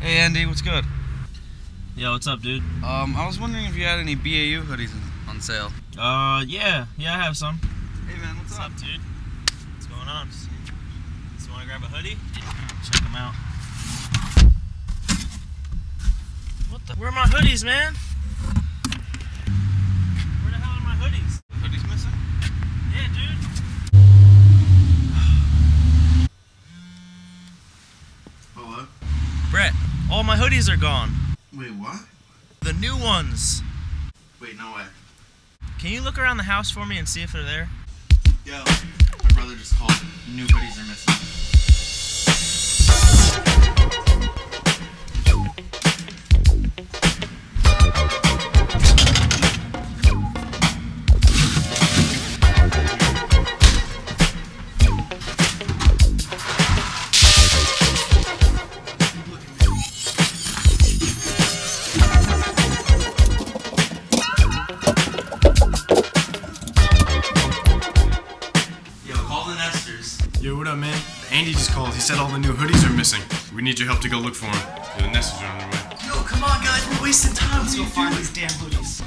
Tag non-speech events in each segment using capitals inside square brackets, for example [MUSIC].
Hey Andy, what's good? Yo, what's up, dude? Um, I was wondering if you had any BAU hoodies on sale. Uh, yeah, yeah, I have some. Hey man, what's, What's up, dude? What's going on? Just, just want to grab a hoodie? Check them out. What the? Where are my hoodies, man? Where the hell are my hoodies? Hoodies missing? Yeah, dude. Hello? Brett, all my hoodies are gone. Wait, what? The new ones. Wait, no way. Can you look around the house for me and see if they're there? Yo, my brother just called. New hoodies are missing. Yo, what up, man? Andy just called. He said all the new hoodies are missing. We need your help to go look for them. Yeah, the nesters are on their way. Yo, come on, guys, we're wasting time. Let's go find these damn hoodies.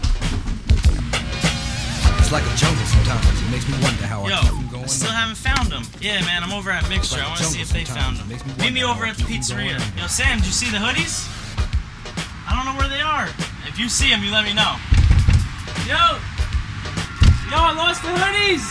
It's like a jungle sometimes. It makes me wonder how Yo, I keep from going. I still under. haven't found them. Yeah, man, I'm over at Mixture. like I a want to see if they found them. Me Meet me over at the I keep from pizzeria. Yo, Sam, did you see the hoodies? I don't know where they are. If you see them, you let me know. Yo! Yo, I lost the hoodies!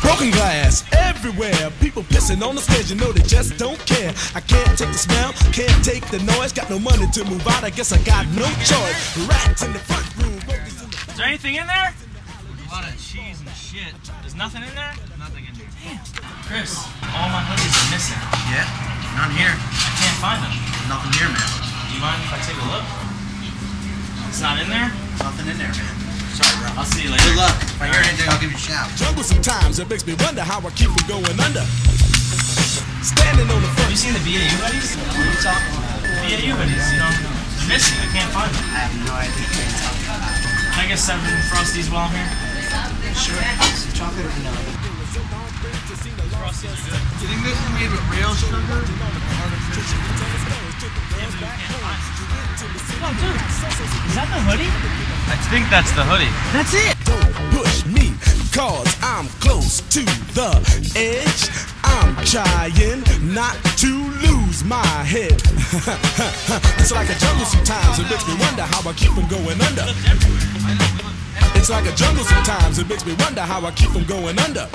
Broken glass everywhere. People pissing on the stairs, you know they just don't care. I can't take the smell, can't take the noise. Got no money to move out, I guess I got no choice. Rats in the front room, roaches in the Is there anything in there? A lot of cheese and shit. There's nothing in there? Nothing in there. Damn. Chris, all my hoodies are missing. Yeah? None here. I can't find them. Nothing here, man. Do you mind if I take a look? It's not in there? Nothing in there, man. Sorry, bro. I'll see you later. Good luck. If I hear anything, I'll give you a shout. jungle sometimes. It makes me wonder how I keep from going under. Standing on the Have you seen the BAU hoodies? What are you talking about? BAU hoodies, you know, they're missing. I can't find them. I have no idea what you're talking about. Can I get seven Frosties while I'm here? Sure. Some chocolate or vanilla? Frosties are good. You think this is made with real sugar? Oh, dude. Is that the hoodie? I think that's the hoodie. That's it. Cause I'm close to the edge. I'm trying not to lose my head. [LAUGHS] it's like a jungle sometimes, it makes me wonder how I keep from going under. It's like a jungle sometimes, it makes me wonder how I keep from going under.